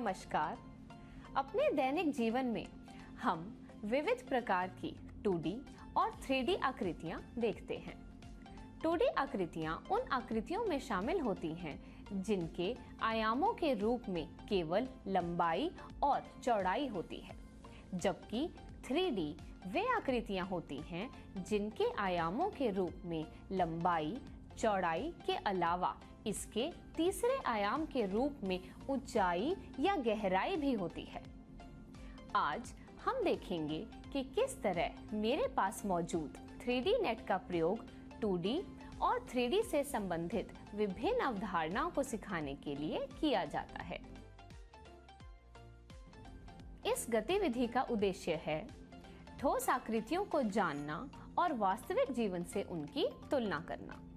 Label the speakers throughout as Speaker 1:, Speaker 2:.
Speaker 1: नमस्कार। अपने दैनिक जीवन में हम विविध प्रकार की 2D और 3D आकृतियाँ देखते हैं। 2D आकृतियाँ उन आकृतियों में शामिल होती हैं, जिनके आयामों के रूप में केवल लंबाई और चौड़ाई होती है, जबकि 3D वे आकृतियाँ होती हैं, जिनके आयामों के रूप में लंबाई, चौड़ाई के अलावा इसके तीसरे आयाम के रूप में ऊंचाई या गहराई भी होती है। आज हम देखेंगे कि किस तरह मेरे पास मौजूद 3D नेट का प्रयोग 2D और 3D से संबंधित विभिन्न अवधारणाओं को सिखाने के लिए किया जाता है। इस गतिविधि का उद्देश्य है ठोस आकृतियों को जानना और वास्तविक जीवन से उनकी तुलना करना।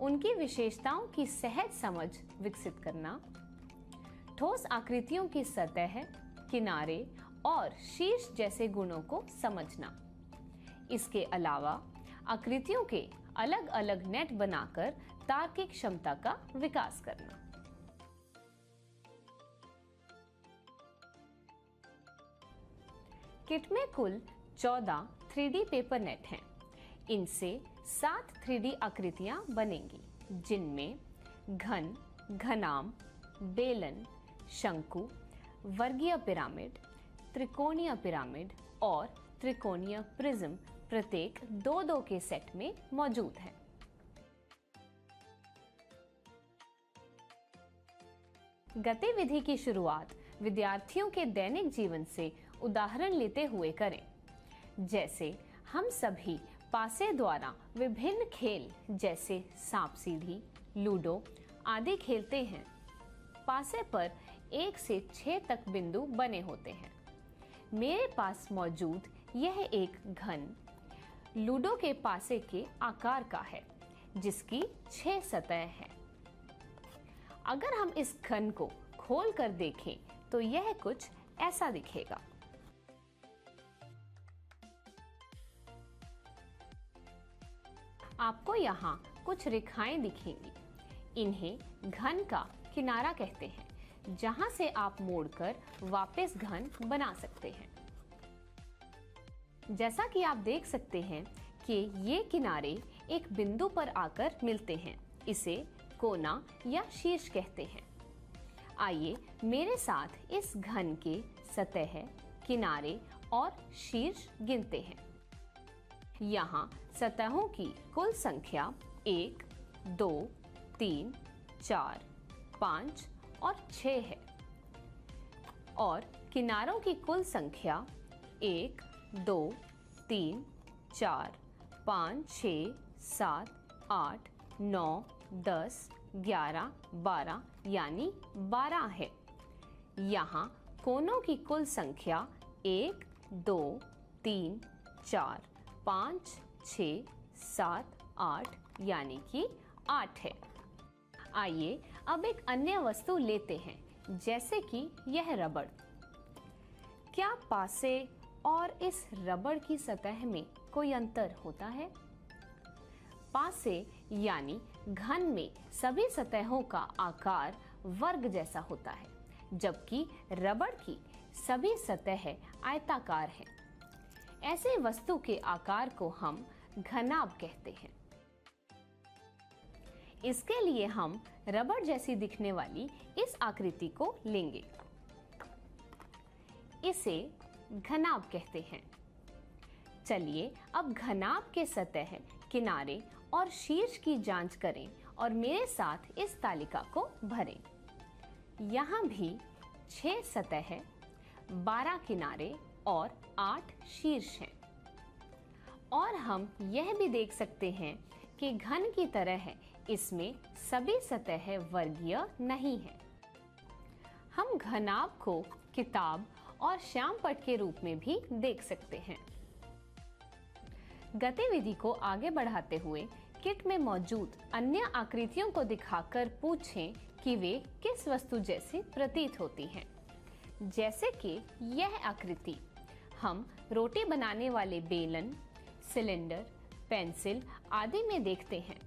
Speaker 1: उनकी विशेषताओं की सहज समझ विकसित करना, ठोस आकृतियों की सतह, किनारे और शीर्ष जैसे गुणों को समझना। इसके अलावा, आकृतियों के अलग अलग नेट बनाकर तार्किक क्षमता का विकास करना। किट में कुल 14 3D पेपर नेट हैं। इनसे सात थ्री आकृतियाँ बनेंगी, जिनमें घन, घनाम, बेलन, शंकु, वर्गीय पिरामिड, त्रिकोणीय पिरामिड और त्रिकोणीय प्रिज्म प्रत्येक दो दो के सेट में मौजूद है। गतिविधि की शुरुआत विद्यार्थियों के दैनिक जीवन से उदाहरण लेते हुए करें। जैसे हम सभी पासे द्वारा विभिन्न खेल जैसे सांप सीढ़ी लूडो आदि खेलते हैं। पासे पर एक से छह तक बिंदु बने होते हैं। मेरे पास मौजूद यह एक घन लूडो के पासे के आकार का है, जिसकी छह सतह है। अगर हम इस घन को खोल कर देखें तो यह कुछ ऐसा दिखेगा। आपको यहाँ कुछ रेखाएँ दिखेंगी। इन्हें घन का किनारा कहते हैं, जहाँ से आप मोड़कर वापस घन बना सकते हैं। जैसा कि आप देख सकते हैं कि ये किनारे एक बिंदु पर आकर मिलते हैं। इसे कोना या शीर्ष कहते हैं। आइए मेरे साथ इस घन के सतह, किनारे और शीर्ष गिनते हैं। यहाँ सतहों की कुल संख्या एक, दो, तीन, चार, पाँच और छ है। और किनारों की कुल संख्या एक, दो, तीन, चार, पाँच छ सात, आठ, नौ, दस, ग्यारह, बारह, यानी बारह है। यहाँ कोनों की कुल संख्या एक, दो, तीन, चार पाँच, छ, सात, आठ, यानी कि आठ है। आइए अब एक अन्य वस्तु लेते हैं, जैसे कि यह रबड़। क्या पासे और इस रबड़ की सतह में कोई अंतर होता है? पासे यानी घन में सभी सतहों का आकार वर्ग जैसा होता है, जबकि रबड़ की सभी सतह आयताकार है। ऐसे वस्तु के आकार को हम घनाभ कहते हैं। इसके लिए हम रबड़ जैसी दिखने वाली इस आकृति को लेंगे। इसे घनाभ कहते हैं। चलिए अब घनाभ के सतह, किनारे और शीर्ष की जाँच करें और मेरे साथ इस तालिका को भरें। यहाँ भी छह सतह, बारह किनारे और आठ शीर्ष हैं। और हम यह भी देख सकते हैं कि घन की तरह है इसमें सभी सतह वर्गीय नहीं है। हम घनाभ को किताब और श्याम पट के रूप में भी देख सकते हैं। गतिविधि को आगे बढ़ाते हुए किट में मौजूद अन्य आकृतियों को दिखाकर पूछें कि वे किस वस्तु जैसी प्रतीत होती हैं। जैसे कि यह आकृति। हम रोटी बनाने वाले बेलन, सिलेंडर, पेंसिल आदि में देखते हैं।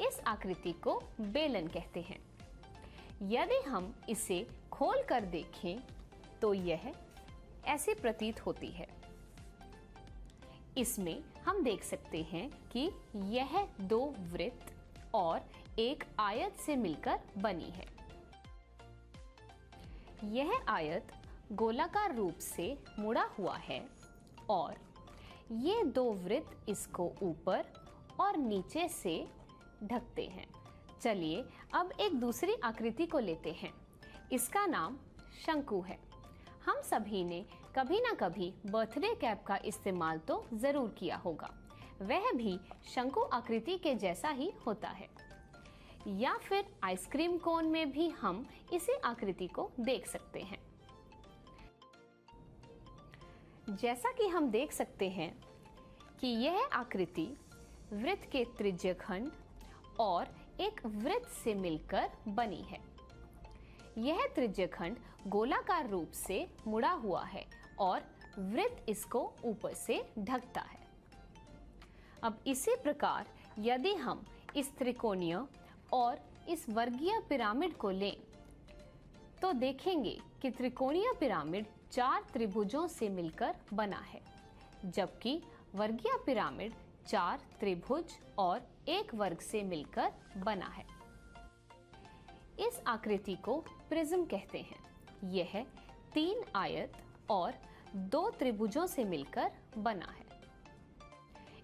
Speaker 1: इस आकृति को बेलन कहते हैं। यदि हम इसे खोल कर देखें तो यह ऐसी प्रतीत होती है। इसमें हम देख सकते हैं कि यह दो वृत्त और एक आयत से मिलकर बनी है। यह आयत गोलाकार रूप से मुड़ा हुआ है और ये दो वृत्त इसको ऊपर और नीचे से ढकते हैं। चलिए अब एक दूसरी आकृति को लेते हैं। इसका नाम शंकु है। हम सभी ने कभी ना कभी बर्थडे कैप का इस्तेमाल तो ज़रूर किया होगा। वह भी शंकु आकृति के जैसा ही होता है। या फिर आइसक्रीम कोन में भी हम इसी आकृति को देख सकते हैं। जैसा कि हम देख सकते हैं कि यह आकृति वृत्त के त्रिज्य खंड और एक वृत्त से मिलकर बनी है। यह त्रिज्य खंड गोलाकार रूप से मुड़ा हुआ है और वृत्त इसको ऊपर से ढकता है। अब इसी प्रकार यदि हम इस त्रिकोणीय और इस वर्गीय पिरामिड को लें तो देखेंगे कि त्रिकोणीय पिरामिड चार त्रिभुजों से मिलकर बना है, जबकि वर्गीय पिरामिड चार त्रिभुज और एक वर्ग से मिलकर बना है। इस आकृति को प्रिज्म कहते हैं। यह तीन आयत और दो त्रिभुजों से मिलकर बना है।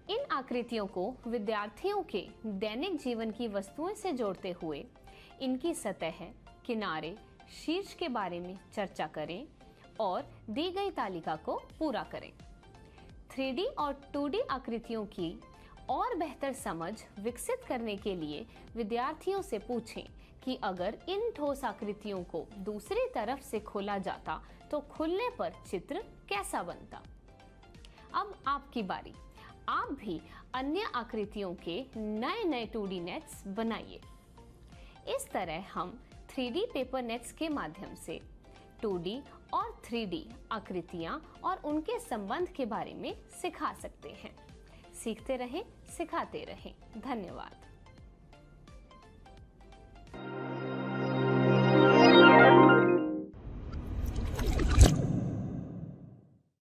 Speaker 1: इन आकृतियों को विद्यार्थियों के दैनिक जीवन की वस्तुओं से जोड़ते हुए इनकी सतह, किनारे, शीर्ष के बारे में चर्चा करें और दी गई तालिका को पूरा करें। 3D और 2D आकृतियों की और बेहतर समझ विकसित करने के लिए विद्यार्थियों से पूछें कि अगर इन ठोस आकृतियों को दूसरी तरफ़ से खोला जाता तो खुलने पर चित्र कैसा बनता? अब आपकी बारी। आप भी अन्य आकृतियों के नए नए 2D नेट्स बनाइए। इस तरह हम 3D पेपर नेट्स के माध्यम से 2D और 3D आकृतियाँ और उनके संबंध के बारे में सिखा सकते हैं। सीखते रहें, सिखाते रहें। धन्यवाद।